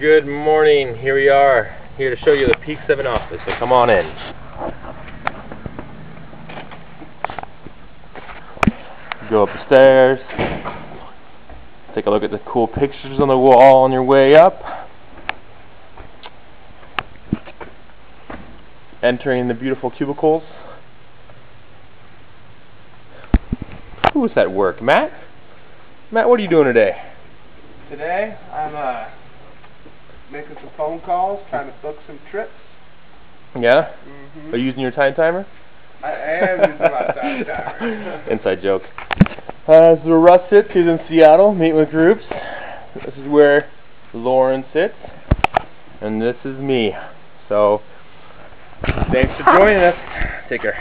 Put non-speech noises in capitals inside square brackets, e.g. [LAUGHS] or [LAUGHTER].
Good morning. Here we are, here to show you the Peak 7 office. So come on in. Go up the stairs. Take a look at the cool pictures on the wall on your way up. Entering the beautiful cubicles. Who was that work? Matt? Matt, what are you doing today? Today, I'm uh, making some phone calls, trying to book some trips. Yeah? Mm-hmm. Are you using your time timer? I am using my time timer. [LAUGHS] Inside joke. Uh, this is where Russ sits. He's in Seattle, meeting with groups. This is where Lauren sits. And this is me. So, thanks for joining us. Take care.